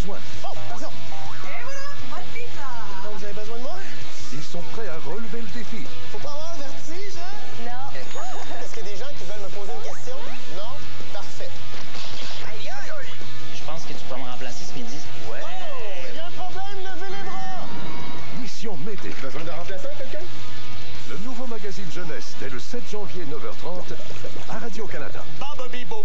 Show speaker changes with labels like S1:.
S1: besoin.
S2: Oh, attention!
S3: Et voilà, votre pizza.
S2: Donc, vous avez besoin de moi?
S1: Ils sont prêts à relever le défi.
S2: Faut pas avoir le vertige, hein?
S3: Non.
S2: Eh, est-ce qu'il y a des gens qui veulent me poser une question? Non? Parfait.
S4: Je pense que tu peux me remplacer ce midi. Ouais.
S2: Il y a un problème, levez les bras!
S1: Mission Mété.
S2: Besoin de remplaçant, quelqu'un?
S1: Le nouveau magazine jeunesse dès le 7 janvier 9h30 à Radio-Canada.
S2: Baba Bobu!